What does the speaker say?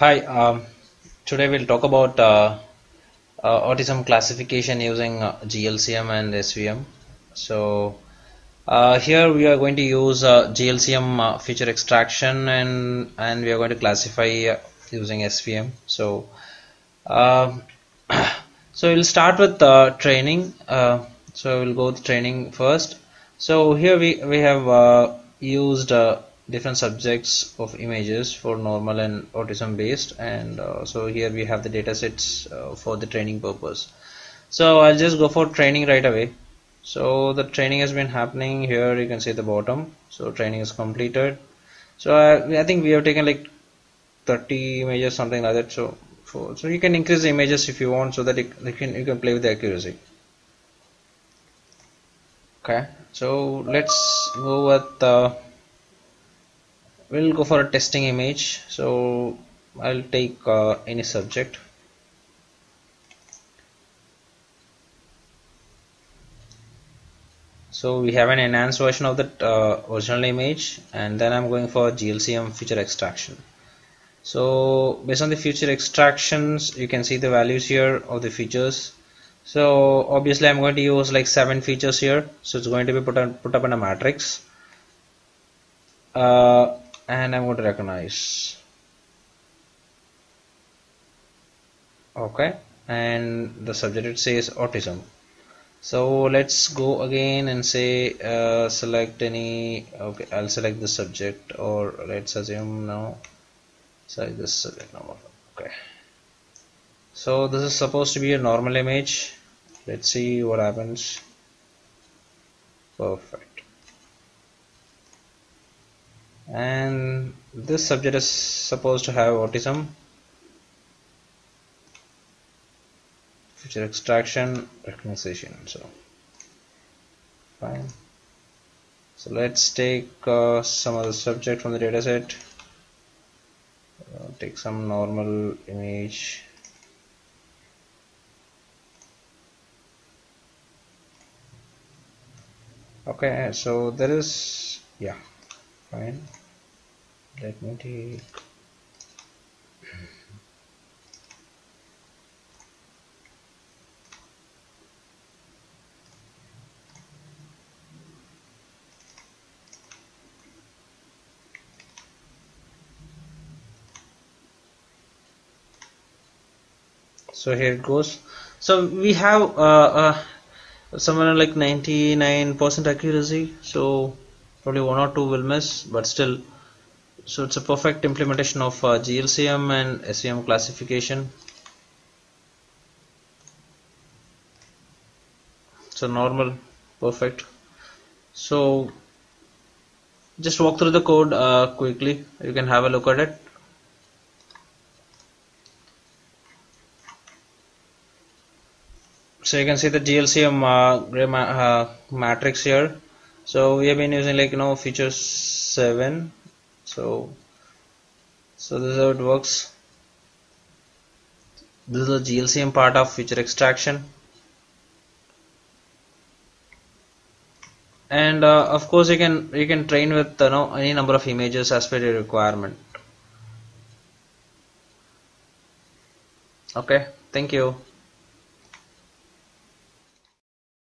Hi, um, today we'll talk about uh, uh, autism classification using uh, GLCM and SVM. So uh, here we are going to use uh, GLCM uh, feature extraction and and we are going to classify using SVM. So um, so we'll start with training. So we'll go with training first. So here we we have used different subjects of images for normal and autism based and uh, so here we have the data sets uh, for the training purpose. So I'll just go for training right away. So the training has been happening here you can see the bottom. So training is completed. So I, I think we have taken like 30 images something like that so for, so you can increase the images if you want so that you, you can you can play with the accuracy. Okay. So let's go with uh, we'll go for a testing image. So I'll take uh, any subject. So we have an enhanced version of the uh, original image. And then I'm going for GLCM feature extraction. So based on the feature extractions you can see the values here of the features. So obviously I'm going to use like seven features here. So it's going to be put, on, put up in a matrix. Uh, and I'm going to recognize. Okay and the subject it says autism. So let's go again and say uh, select any okay I'll select the subject or let's assume now select this subject number. Okay. So this is supposed to be a normal image. Let's see what happens. Perfect and this subject is supposed to have autism feature extraction recognition so fine. So let's take uh, some other subject from the dataset. Uh, take some normal image. Okay so there is yeah fine. Let me take. So here it goes. So we have uh, uh, somewhere like 99% accuracy. So probably one or two will miss but still. So it's a perfect implementation of uh, GLCM and SVM classification. So normal perfect. So just walk through the code uh, quickly. You can have a look at it. So you can see the GLCM uh, uh, matrix here so we have been using like you feature 7 so so this is how it works. This is the GLCM part of feature extraction. And uh, of course you can you can train with you know any number of images as per your requirement. Okay. Thank you